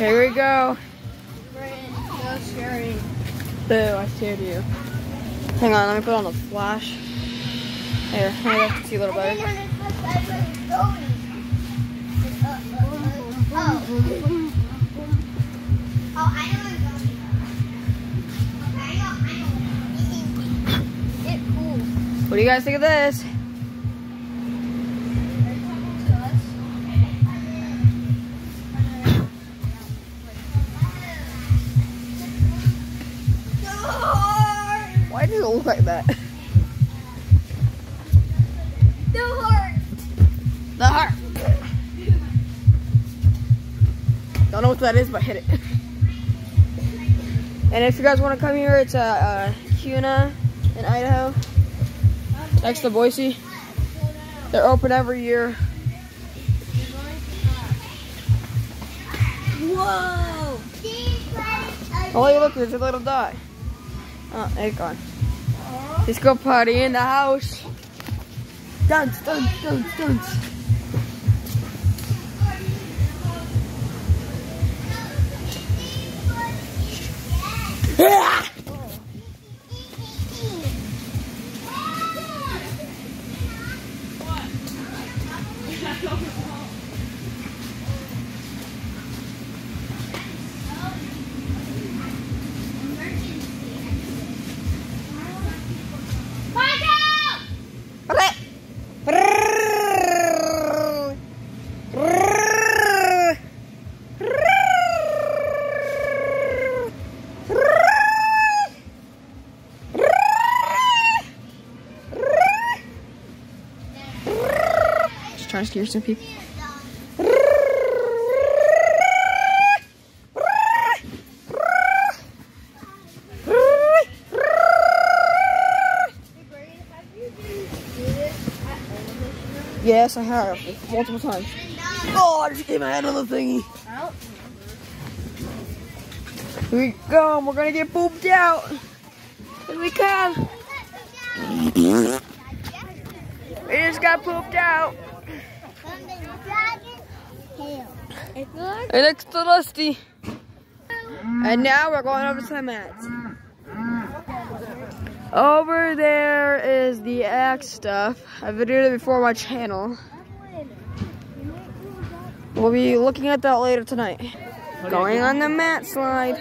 Here we go. Scary. Boo, I scared you. Hang on, let me put on the flash. Here, see a little better. What do you guys think of this? Why does it look like that? The horse. The heart. Don't know what that is, but hit it. And if you guys want to come here, it's uh, uh, Kuna in Idaho, next to Boise. They're open every year. Whoa. Oh, look, there's a little dot. Oh, it's gone. Let's go party in the house. Dance, dance, dance, dance. Yeah! Just trying to scare some people. Yes, I have. Multiple times. Oh, I just hit my head on the thingy. Here we go. We're gonna get pooped out. Here we come. We just got pooped out. It looks lusty. And now we're going over to the mats. Over there is the axe stuff. I've videoed it before on my channel. We'll be looking at that later tonight. Going on the mat slide.